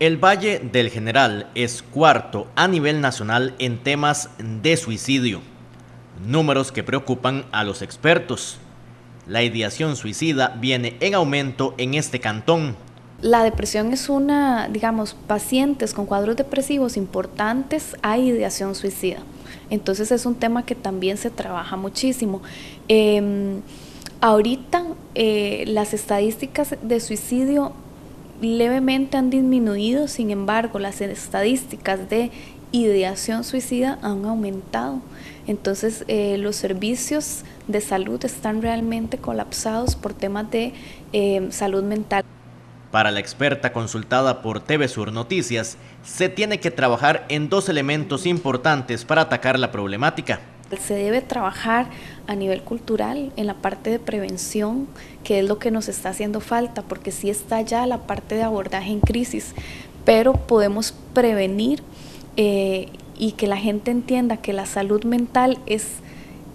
El Valle del General es cuarto a nivel nacional en temas de suicidio, números que preocupan a los expertos. La ideación suicida viene en aumento en este cantón. La depresión es una, digamos, pacientes con cuadros depresivos importantes hay ideación suicida. Entonces es un tema que también se trabaja muchísimo. Em, ahorita eh, las estadísticas de suicidio levemente han disminuido, sin embargo, las estadísticas de ideación suicida han aumentado. Entonces, eh, los servicios de salud están realmente colapsados por temas de eh, salud mental. Para la experta consultada por TV Sur Noticias, se tiene que trabajar en dos elementos importantes para atacar la problemática. Se debe trabajar a nivel cultural en la parte de prevención, que es lo que nos está haciendo falta, porque sí está ya la parte de abordaje en crisis, pero podemos prevenir eh, y que la gente entienda que la salud mental es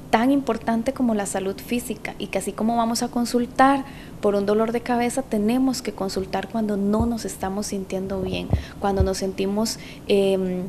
tan importante como la salud física y que así como vamos a consultar por un dolor de cabeza, tenemos que consultar cuando no nos estamos sintiendo bien, cuando nos sentimos... Eh,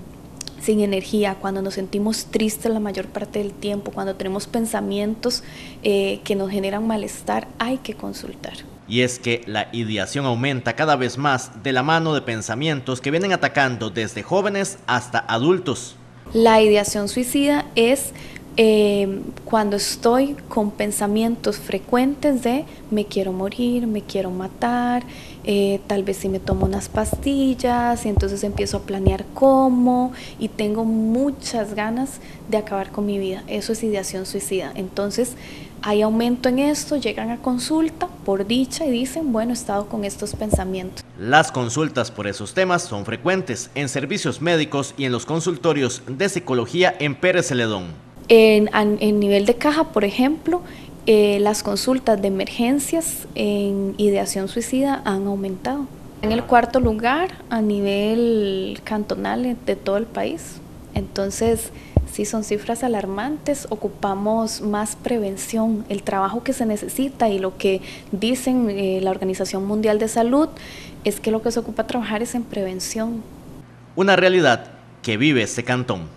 sin energía, cuando nos sentimos tristes la mayor parte del tiempo, cuando tenemos pensamientos eh, que nos generan malestar, hay que consultar. Y es que la ideación aumenta cada vez más de la mano de pensamientos que vienen atacando desde jóvenes hasta adultos. La ideación suicida es eh, cuando estoy con pensamientos frecuentes de me quiero morir, me quiero matar, eh, tal vez si me tomo unas pastillas y entonces empiezo a planear cómo y tengo muchas ganas de acabar con mi vida. Eso es ideación suicida. Entonces hay aumento en esto, llegan a consulta por dicha y dicen, bueno, he estado con estos pensamientos. Las consultas por esos temas son frecuentes en servicios médicos y en los consultorios de psicología en Pérez Celedón. En, nivel de caja, por ejemplo, eh, las consultas de emergencias en ideación suicida han aumentado. En el cuarto lugar a nivel cantonal de todo el país. Entonces, sí son cifras alarmantes, ocupamos más prevención, el trabajo que se necesita y lo que dicen eh, la Organización Mundial de Salud es que lo que se ocupa trabajar es en prevención. Una realidad que vive este cantón.